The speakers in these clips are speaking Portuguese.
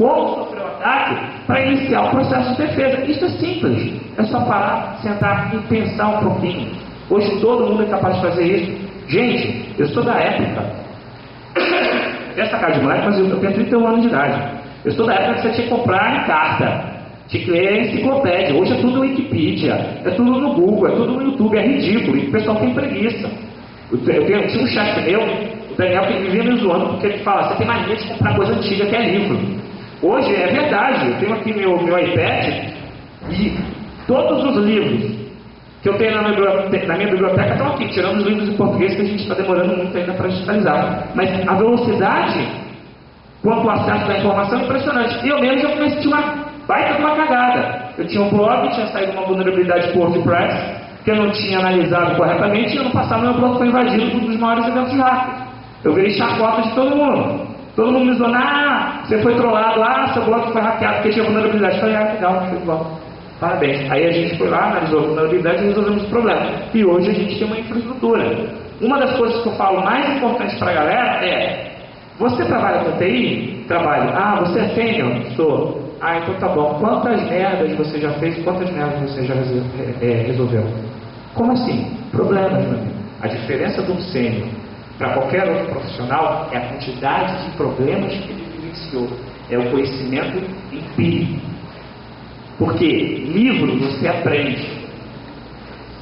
como sofreu o ataque, para iniciar o processo de defesa. Isso é simples. É só parar, sentar e pensar um pouquinho. Hoje todo mundo é capaz de fazer isso. Gente, eu sou da época. Essa cara de moleque, mas eu tenho 31 anos de idade. Eu sou da época que você tinha que comprar carta. Tinha que ler enciclopédia. Hoje é tudo Wikipedia, é tudo no Google, é tudo no YouTube. É ridículo. E o pessoal tem preguiça. Eu, tenho, tinha um chefe meu, o Daniel, que vivia me zoando, porque ele fala: você tem mania de comprar coisa antiga que é livro. Hoje é verdade. Eu tenho aqui meu, meu iPad e todos os livros que eu tenho na minha, biblioteca, na minha biblioteca estão aqui, tirando os livros em português que a gente está demorando muito ainda para digitalizar. Mas a velocidade quanto ao acesso da informação é impressionante. Eu mesmo já comecei uma baita de uma cagada. Eu tinha um blog, tinha saído uma vulnerabilidade por WordPress, que eu não tinha analisado corretamente, e ano passado meu blog foi invadido por um dos maiores eventos de hacker. Eu virei chacota de todo mundo. Todo mundo me zoando, ah, você foi trollado, ah, seu blog foi hackeado porque tinha vulnerabilidade. Falei, ah, legal, foi bom. Parabéns. Aí a gente foi lá, analisou a vulnerabilidade e resolvemos o problema. E hoje a gente tem uma infraestrutura. Uma das coisas que eu falo mais importante para a galera é: você trabalha com TI? Trabalho. Ah, você é sênior? Sou. Ah, então tá bom. Quantas merdas você já fez? Quantas merdas você já é, resolveu? Como assim? Problemas, meu amigo. A diferença de um sênior para qualquer outro profissional é a quantidade de problemas que vivenciou. É o conhecimento empírico. Porque livro você aprende,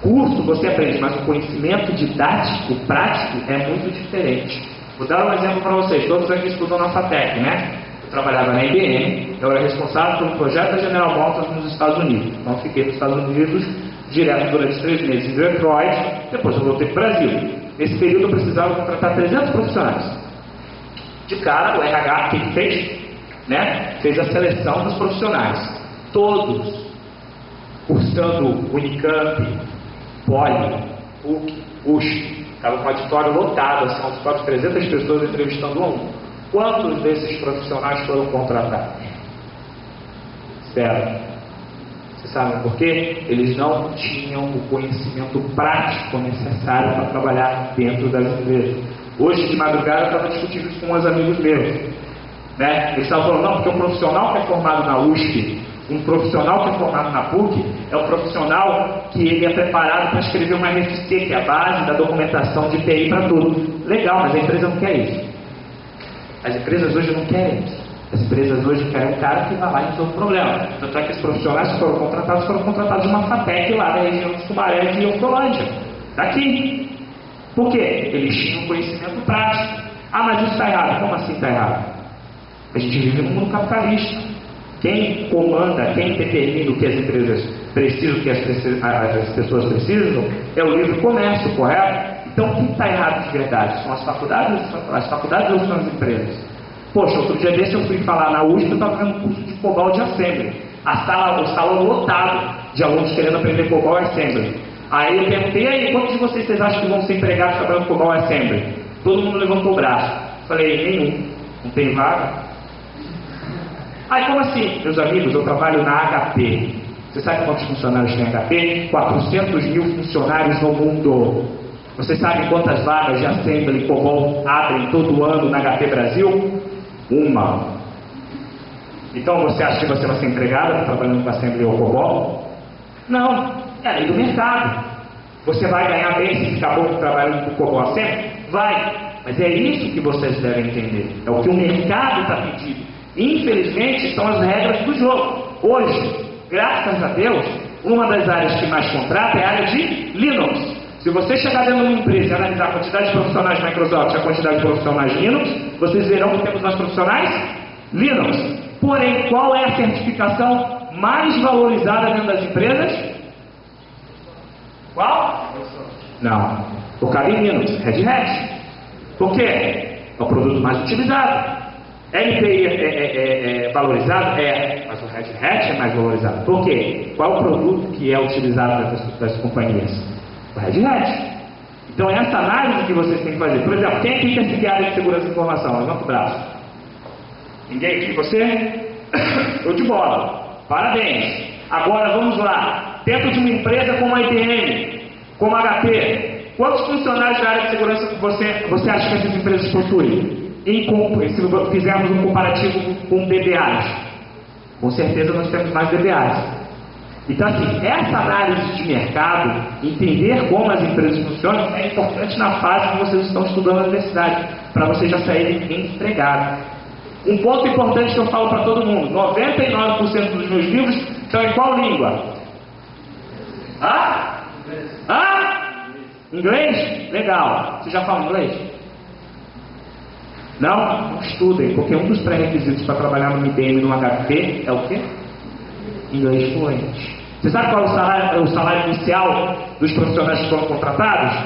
curso você aprende, mas o conhecimento didático, prático, é muito diferente. Vou dar um exemplo para vocês. Todos aqui estudam na FATEC, né? Eu trabalhava na IBM, eu era responsável pelo projeto da General Motors nos Estados Unidos. Então, fiquei nos Estados Unidos direto durante três meses em Detroit, depois eu voltei para o Brasil. Nesse período, eu precisava contratar 300 profissionais. De cara, o RH, que fez? Né? Fez a seleção dos profissionais todos cursando Unicamp, Poli, PUC, USP. Estava com um auditório lotado, assim, um auditório de 300 pessoas entrevistando um. Quantos desses profissionais foram contratados? Zero. Você sabe por quê? Eles não tinham o conhecimento prático necessário para trabalhar dentro das empresas. Hoje de madrugada eu estava discutindo isso com uns amigos meus. Né? Eles estavam falando, não, porque um profissional que é formado na USP um profissional que é formado na PUC é o profissional que ele é preparado para escrever uma RFC, que é a base da documentação de TI para tudo. Legal, mas a empresa não quer isso. As empresas hoje não querem isso. As empresas hoje querem um cara que vai lá e resolve o problema. Tanto é que os profissionais que foram contratados foram contratados de uma FATEC lá da região de Sumaré de Eucolândia. Daqui. Por quê? Eles tinham conhecimento prático. Ah, mas isso está errado. Como assim está errado? A gente vive num mundo capitalista. Quem comanda, quem determina o que as empresas precisam, o que as, as pessoas precisam, é o livre comércio, correto? Então, o que está errado de verdade? São as faculdades, as faculdades ou são as empresas? Poxa, outro dia desse eu fui falar na USP, eu estava fazendo um curso de COBOL de Assembly. A sala, o salão lotado de alunos querendo aprender COBOL e Assembly. Aí eu perguntei, aí, quantos de vocês, vocês acham que vão ser empregados trabalhando COBOL e Assembly? Todo mundo levantou o braço. Falei, nenhum. Não tem vaga? Aí como assim, meus amigos, eu trabalho na HP. Você sabe quantos funcionários tem a HP? 400 mil funcionários no mundo. Você sabe quantas vagas de Assembly e COBOL abrem todo ano na HP Brasil? Uma. Então você acha que você vai ser empregado trabalhando com Assembly ou COBOL? Não, é a lei do mercado. Você vai ganhar bem se ficar bom trabalhando com COBOL Assembly? Vai. Mas é isso que vocês devem entender. É o que o mercado está pedindo. Infelizmente, são as regras do jogo. Hoje, graças a Deus, uma das áreas que mais contrata é a área de Linux. Se você chegar dentro de uma empresa e analisar a quantidade de profissionais Microsoft e a quantidade de profissionais Linux, vocês verão que temos mais profissionais Linux. Porém, qual é a certificação mais valorizada dentro das empresas? Qual? Não. Focado em Linux, Red Hat. Por quê? É o produto mais utilizado. LTI é, é, é, é, valorizado? É, mas o Red Hat é mais valorizado. Por quê? Qual é o produto que é utilizado das, companhias? O Red Hat. Então, essa análise que vocês têm que fazer. Por exemplo, quem aqui quer seguir área de segurança da informação? Levanta o braço. Ninguém aqui? Você? Estou de bola. Parabéns. Agora, vamos lá. Dentro de uma empresa como a IBM, como a HP, quantos funcionários da área de segurança você, você acha que essas empresas possuem? em, se fizermos um comparativo com DBAs, com certeza nós temos mais DBAs. Então, assim, essa análise de mercado, entender como as empresas funcionam, é importante na fase que vocês estão estudando na universidade, para vocês já saírem empregados. Um ponto importante que eu falo para todo mundo: 99% dos meus livros estão em qual língua? Ah? Ah? Inglês? Legal. Você já fala inglês? Não? Não estudem, porque um dos pré-requisitos para trabalhar no IBM no HP é o quê? Inglês fluente. Você sabe qual é o salário, o salário inicial dos profissionais que foram contratados?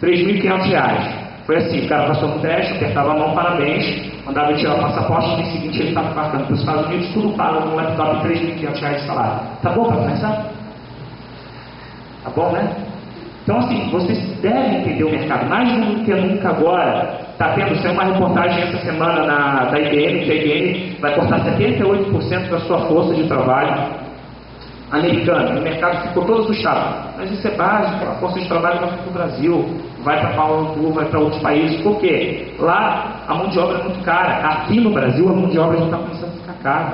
R$ 3.500. Foi assim, o cara passou no teste, apertava a mão, parabéns, mandava tirar o passaporte, no dia seguinte ele estava embarcando para os Estados Unidos, tudo pago no laptop, R$ 3.500 de salário. Tá bom para começar? Tá bom, né? Então, assim, vocês devem entender o mercado, mais do que nunca agora. Está tendo saiu uma reportagem essa semana na, da IBM, que a IBM vai cortar 78% da sua força de trabalho americana. O mercado ficou todo puxado. Mas isso é básico, a força de trabalho vai para o Brasil, vai para Paulo vai para outros países. Por quê? Lá a mão de obra é muito cara. Aqui no Brasil a mão de obra já está começando a ficar cara.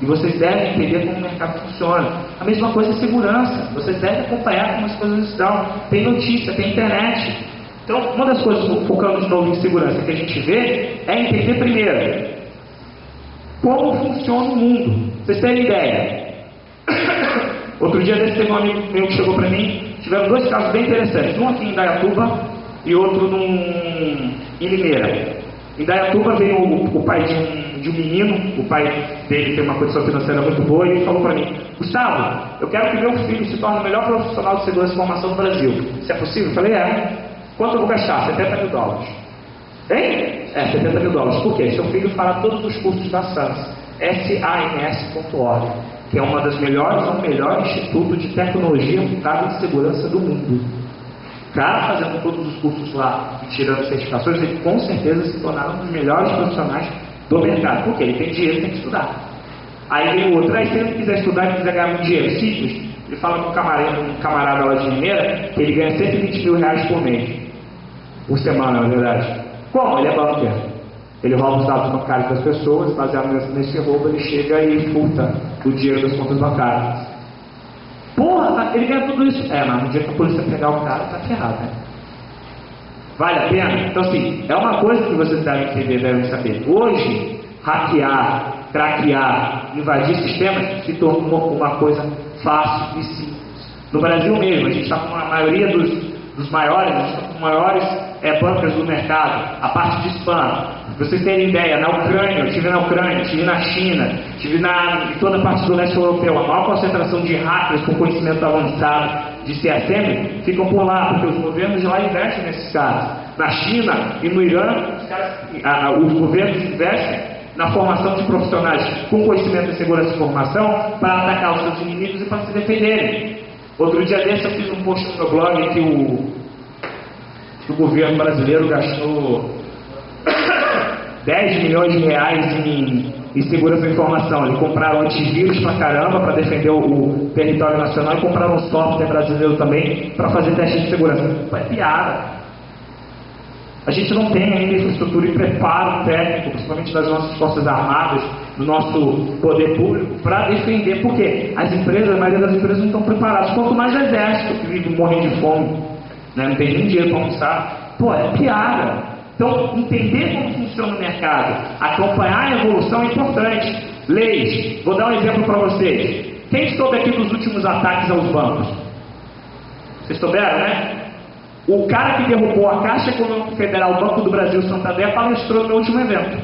E vocês devem entender como o mercado funciona. A mesma coisa é segurança. Vocês devem acompanhar como as coisas estão. Tem notícia, tem internet. Então, uma das coisas, focando de novo em segurança, que a gente vê é entender primeiro como funciona o mundo. Vocês têm ideia? Outro dia desse teve um amigo meu que chegou para mim, tiveram dois casos bem interessantes, um aqui em Dayatuba e outro num, em Limeira. Em Dayatuba veio o, o pai de um, de um, menino, o pai dele tem uma condição financeira muito boa, e falou para mim, Gustavo, eu quero que meu filho se torne o melhor profissional de segurança e formação do Brasil. Se é possível? Eu falei, é. Quanto eu vou gastar? 70 mil dólares. Hein? É, 70 mil dólares. Por quê? Seu filho fará todos os cursos da SANS, sans.org, que é uma das melhores, ou melhor instituto de tecnologia aplicada em segurança do mundo cara fazendo todos os cursos lá e tirando certificações, ele com certeza se tornaram um dos melhores profissionais do mercado. Porque ele tem dinheiro, tem que estudar. Aí vem o outro, aí se ele quiser estudar e quiser ganhar muito dinheiro simples, ele fala com um camarada, um lá de Mineira que ele ganha 120 mil reais por mês. Por semana, na verdade. Como? Ele é banker. Ele rouba os dados bancários das pessoas, baseado nesse roubo, ele chega e furta o dinheiro das contas bancárias. Porra, tá, ele ganha tudo isso. É, mas no dia que a polícia pegar o cara, tá ferrado, né? Vale a pena? Então, assim, é uma coisa que vocês devem entender, devem saber. Hoje, hackear, craquear, invadir sistemas se tornou uma coisa fácil e simples. No Brasil mesmo, a gente está com a maioria dos, dos maiores, a gente está com maiores é, bancas do mercado, a parte de spam. Vocês terem ideia, na Ucrânia, eu estive na Ucrânia, estive na China, estive na, em toda a parte do leste europeu, a maior concentração de hackers com conhecimento avançado de CSM ficam por lá, porque os governos de lá investem nesses caras. Na China e no Irã, os, governos investem na formação de profissionais com conhecimento de segurança e informação para atacar os seus inimigos e para se defenderem. Outro dia desse eu fiz um post no meu blog que o, que o governo brasileiro gastou 10 milhões de reais em, em segurança da informação. Eles compraram antivírus pra caramba para defender o, o, território nacional e compraram um software brasileiro também para fazer testes de segurança. É piada. A gente não tem ainda infraestrutura e preparo técnico, principalmente das nossas forças armadas, do nosso poder público, para defender. Por quê? As empresas, a maioria das empresas não estão preparadas. Quanto mais o exército que vive morrendo de fome, né? não tem nem dinheiro para almoçar. Pô, é piada. Então, entender como funciona o mercado, acompanhar a evolução é importante. Leis, vou dar um exemplo para vocês. Quem soube aqui dos últimos ataques aos bancos? Vocês souberam, né? O cara que derrubou a Caixa Econômica Federal, o Banco do Brasil, Santander, palestrou no meu último evento.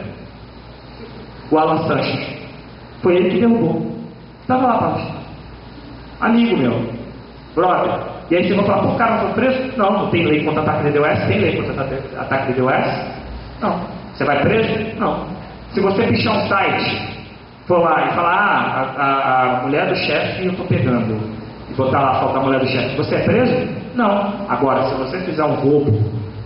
O Alan Sanches. Foi ele que derrubou. Estava lá palestrando. Amigo meu. Brother. E aí você vai falar, pô, cara não foi preso? Não, não tem lei contra ataque de DOS? Tem lei contra ataque de DOS? Não. Você vai preso? Não. Se você pichar um site, for lá e falar, ah, a, a mulher do chefe eu estou pegando, e botar lá a foto da mulher do chefe, você é preso? Não. Agora, se você fizer um roubo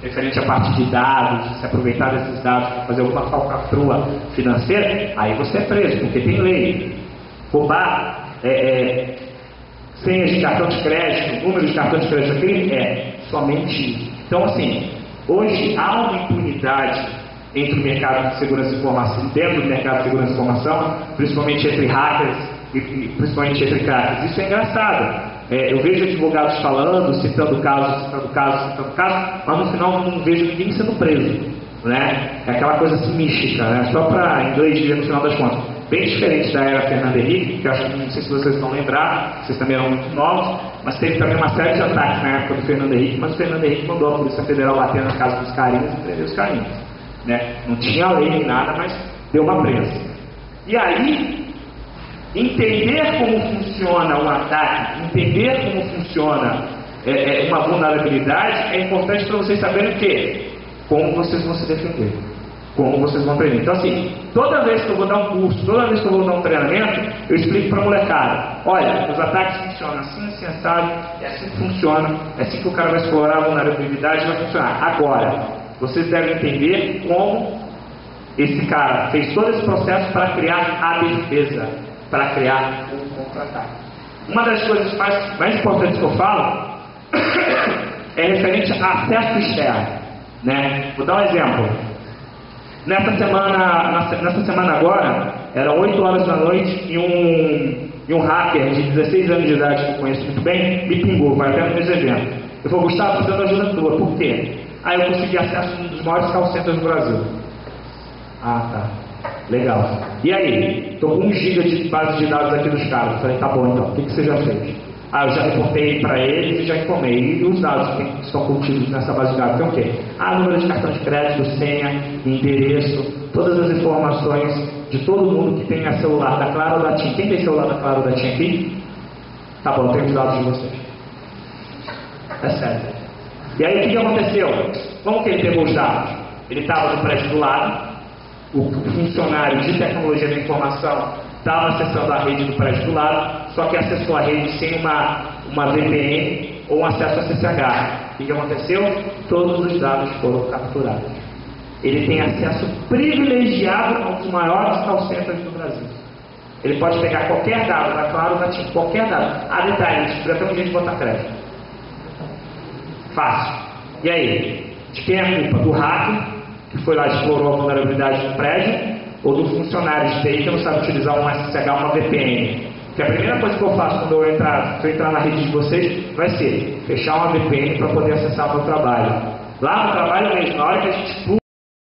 referente à parte de dados, se aproveitar desses dados para fazer alguma falcatrua financeira, aí você é preso, porque tem lei. Roubar é, é, senhas de cartão de crédito, número de cartão de crédito aquele é somente. Então, assim, hoje há uma impunidade entre o mercado de segurança de informação, dentro do mercado de segurança de informação, principalmente entre hackers e, e principalmente entre crackers. Isso é engraçado. É, eu vejo advogados falando, citando casos, citando casos, citando casos, mas no final não vejo ninguém sendo preso. Né? É aquela coisa assim mística, né? só para inglês ver no final das contas. Bem diferente da era Fernando Henrique, que acho que não sei se vocês vão lembrar, vocês também eram muito novos, mas teve também uma série de ataques na época do Fernando Henrique, mas o Fernando Henrique mandou a Polícia Federal bater na casa dos carinhos e prender os carinhos. Né? Não tinha lei nem nada, mas deu uma prensa. E aí, entender como funciona o ataque, entender como funciona é, é, uma vulnerabilidade, é importante para vocês saberem o quê? Como vocês vão se defender. Como vocês vão aprender. Então, assim, toda vez que eu vou dar um curso, toda vez que eu vou dar um treinamento, eu explico para a molecada: olha, os ataques funcionam assim, assim, assado, é assim que funciona, é assim que o cara vai explorar a vulnerabilidade vai funcionar. Agora, vocês devem entender como esse cara fez todo esse processo para criar a defesa, para criar um contra-ataque. Uma das coisas mais, mais importantes que eu falo é referente a acesso externo. Né? Vou dar um exemplo. Nessa semana, nessa semana agora, eram 8 horas da noite e um, e um hacker de 16 anos de idade que eu conheço muito bem me pingou, vai até no meu evento. Eu falei, Gustavo, preciso da ajuda tua. Por quê? Aí eu consegui acesso a um dos maiores call centers do Brasil. Ah, tá. Legal. E aí? Estou com 1 GB de base de dados aqui dos caras. Eu falei, tá bom então. O que, que você já fez? Ah, eu já reportei para eles e já informei. E os dados que estão contidos nessa base de dados tem o quê? Ah, número de cartão de crédito, senha, endereço, todas as informações de todo mundo que tenha celular da Claro ou da TIM. Quem tem celular da Claro ou da TIM aqui? Tá bom, tenho os dados de vocês. É sério. E aí o que aconteceu? Como que ele pegou os dados? Ele estava no prédio do lado, o funcionário de tecnologia da informação estava acessando a rede do prédio do lado, só que acessou a rede sem uma, uma VPN ou um acesso a CCH. O que, aconteceu? Todos os dados foram capturados. Ele tem acesso privilegiado aos maiores call centers do Brasil. Ele pode pegar qualquer dado, da Claro, da TIM, qualquer dado. Ah, detalhe, a gente até um jeito de botar crédito. Fácil. E aí? De quem é a culpa? Do hacker, que foi lá e explorou a vulnerabilidade do prédio, ou do funcionário de TI que não sabe utilizar um SSH uma VPN. Que a primeira coisa que eu faço quando eu entrar, eu entrar na rede de vocês, vai ser fechar uma VPN para poder acessar o meu trabalho. Lá no trabalho mesmo, na hora que a gente